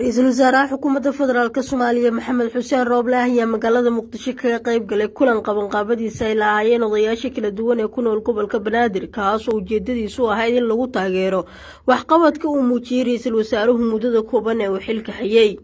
ra'iisul wasaaraha xukuumadda federaalk soomaaliya maxamed xuseen rooble ayaa magaalada muqdisho kaga qayb galay kulan qabanqaabadiisa ay lahaayeen odayaasha kala duwan ee ku nool gobolka banaadir kaasoo ujeedadiisu ahayd in lagu taageero waxqabadka uu muujiyey ra'iisul wasaaruhu muddada kooban ee uu xilka hayay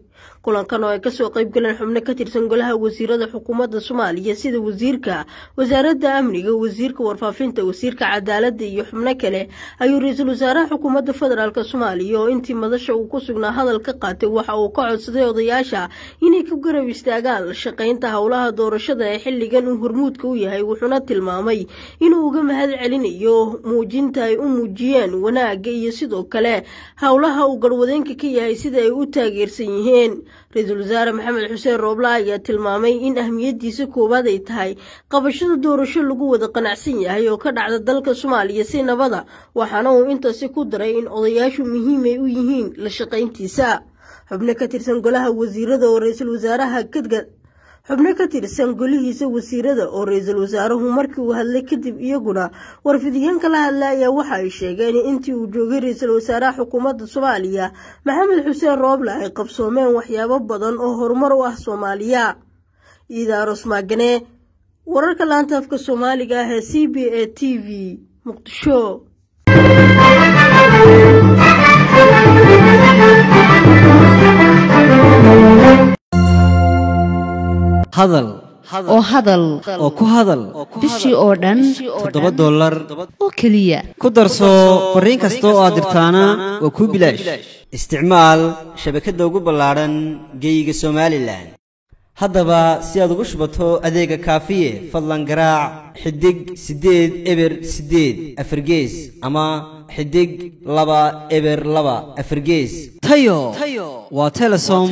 kulankan oo ay ka soo qayb galeen xubno ka tirsan golaha wasiirada xukuumadda soomaaliya sida wasiirka wasaaradda amniga wasiirka warfaafinta wasiirka cadaaladda iyo xubno kale ayuu ra'iisul wasaaraha xukuumadda federaalk soomaaliya oo intii madasha uu ku sugnaa hadal ka qaatay waxa uu ka codsaday odayaasha inay ku garab istaagaan shaqaynta howlaha doorashada ee xilligan uu hormuudka u yahay wuxuuna tilmaamay inuu uga mahad celinayo muujinta ay u muujiyeen wanaagga iyo sidoo kale howlaha uu garwadeenka ka yahay sida ay u taageersan yihiin ra'iisul wasaare maxamed xuseen rooble ayaa tilmaamay in ahmiyadiisa koowaad ay tahay qabashada doorasho lagu wada qanacsan yahay oo ka dhacda dalka soomaaliya si nabada waxaana uu intaasi ku daray in odayaashu muhiim ay u yihiin la shaqayntiisa. Xubno ka tirsan golaha wasiirada oo ra'iisul wasaaraha xubno ka tirsan golihiisa wasiirada oo ra'iisul wasaaruhu markii uu hadlay kadib iyaguna warfidyaanka la hadla ayaa waxa ay sheegeen in intii uu joogay ra'iisul wasaaraha xukuumadda soomaaliya maxamed xuseen rooble ay qabsoomeen waxyaabo badan oo horumar u ah soomaaliya. Iidaaros maagane wararka laanta afka soomaaliga ah ee c b a t v muqdisho hadal. Oo hadal. Oo ku hadal. Bishii oo dhan. Toddoba dollar. Oo keliya. Ku darso fariin kasta oo aad dirtaana waa kuu bilaash. Isticmaal shabakadda ugu ballaadhan geeyiga somalilan haddaba si aad ugu shubato adeega kaafiye fadlan garaac xidig siddeed eber siddeed afargees ama xidig laba eber laba afargees tayo. Waa telesom